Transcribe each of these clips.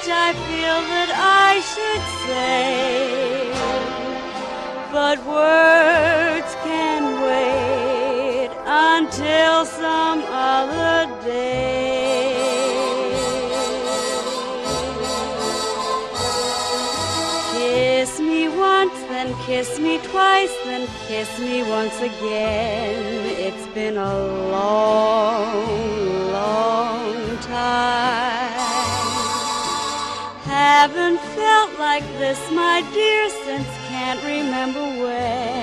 much I feel that I should say, but words can wait until some other day. Kiss me once, then kiss me twice, then kiss me once again. It's been a long, long time. Haven't felt like this, my dear, since can't remember when.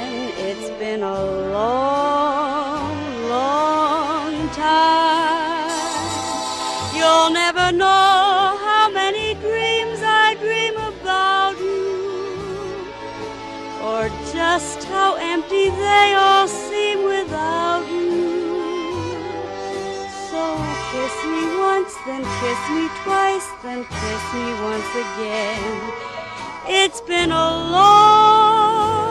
Kiss me twice, then kiss me once again. It's been a long,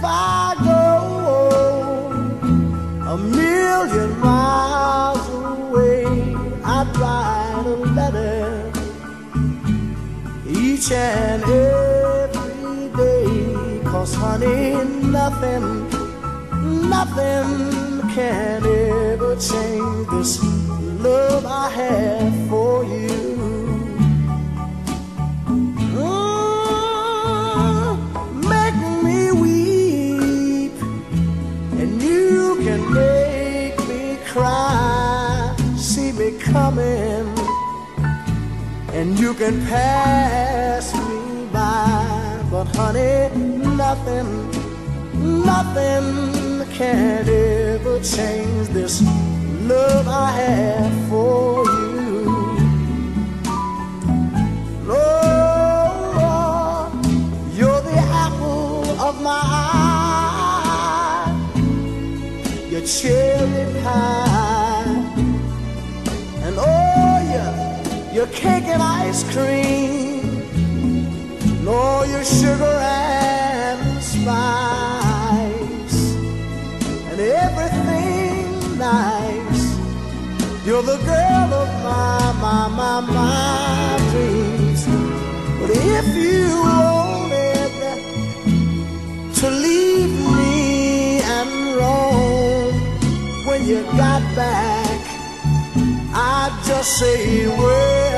If I go a million miles away, I'd write a letter each and every day. Cause honey, nothing, nothing can ever change this love I have for you. Coming, and you can pass me by. But honey, nothing, nothing can ever change this love I have for you. You're the apple of my eye, your cherry pie, your cake and ice cream, all your sugar and spice, and everything nice. You're the girl of my, my, my, my dreams. But if you wanted to leave me and roam when you got back, I'd just say.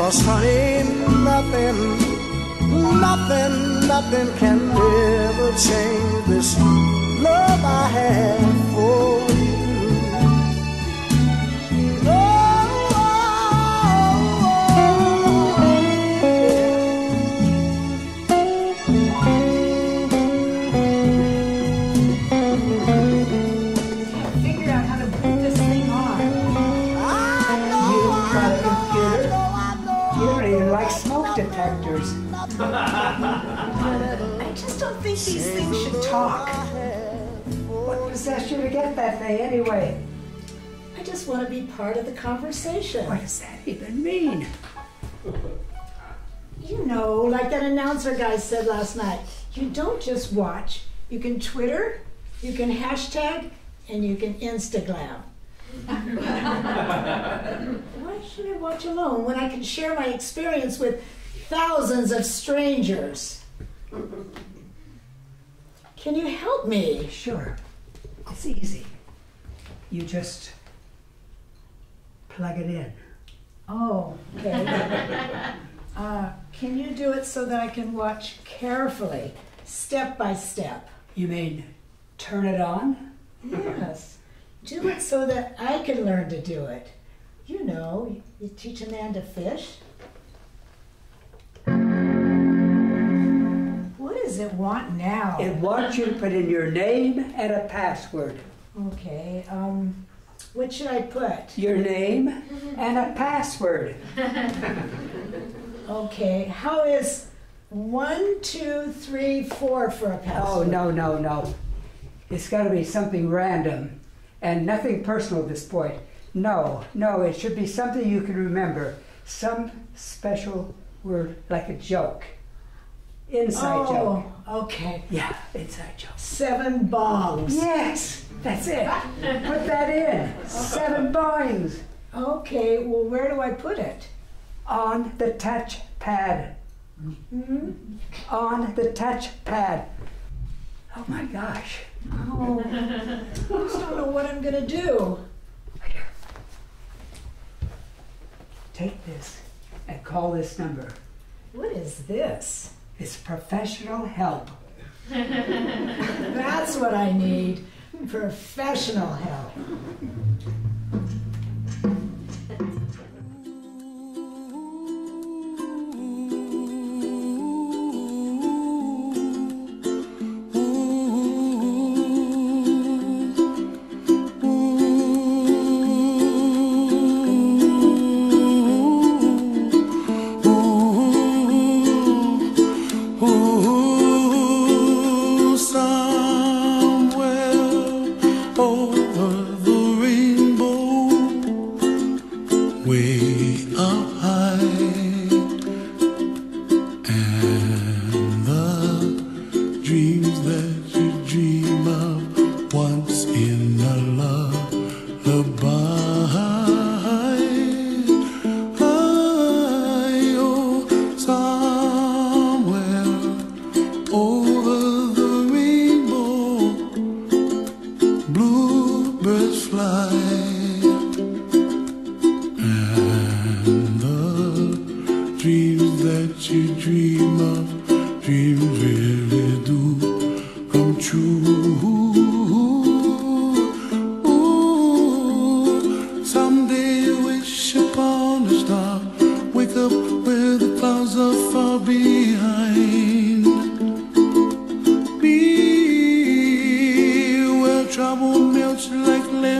Cause honey, nothing, nothing, nothing can ever change this love I have for you. Think these things should talk. What possessed you to get that thing anyway? I just want to be part of the conversation. What does that even mean? You know, like that announcer guy said last night, you don't just watch. You can Twitter, you can hashtag, and you can Instagram. Why should I watch alone when I can share my experience with thousands of strangers? Can you help me? Sure. It's easy. You just plug it in. Oh, okay. uh, can you do it so that I can watch carefully, step by step? You mean turn it on? Yes. Do it so that I can learn to do it. You know, you teach a man to fish. Does it want now? It wants you to put in your name and a password. Okay, um, what should I put? Your name and a password. Okay, how is one, two, three, four for a password? Oh, no, no, no. It's got to be something random and nothing personal at this point. No, no, it should be something you can remember. Some special word like a joke. Inside joke. Oh, okay. Yeah, inside joke. Seven bombs. Yes, that's it. Put that in. Seven boings Okay, well, where do I put it? on the touch pad. Hmm? On the touch pad. Oh my gosh. Oh, I just don't know what I'm gonna do. Here. Take this and call this number. What is this? It's professional help. That's what I need. Professional help. Fly, and the dreams that you dream of, dreams really do come true. Ooh, someday you wish upon a star, wake up where the clouds are far behind.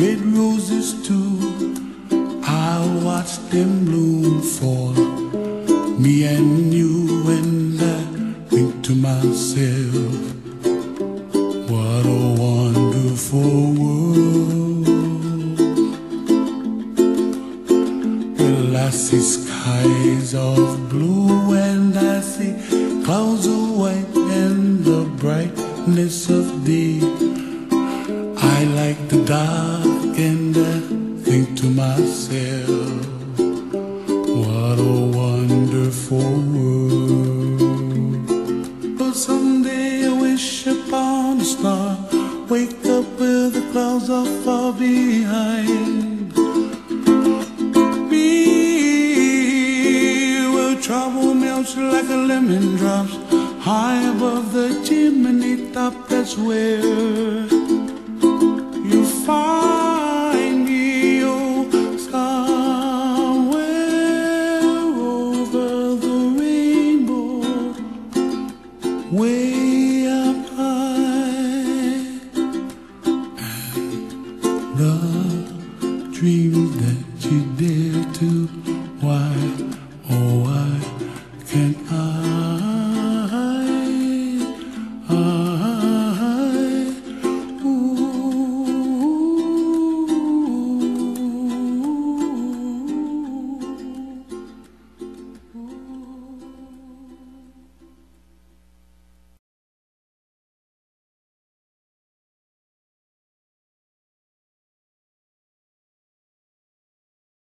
red roses too. I'll watch them bloom for me and you, and I think to myself, what a wonderful world. Well, I see skies of blue and I see clouds of white and the brightness of day. I like the dark wake up where the clouds are far behind. Be where trouble melts like a lemon drops high above the chimney top. That's where you find